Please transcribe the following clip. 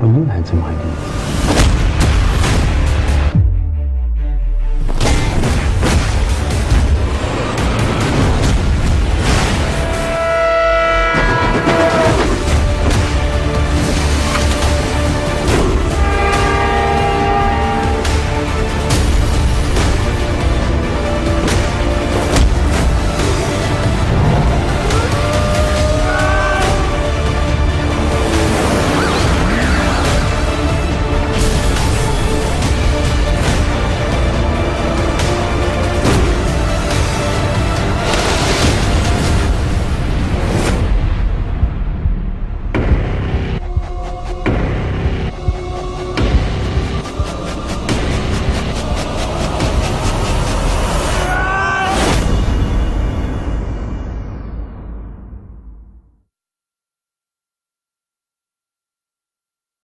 But you had some ideas.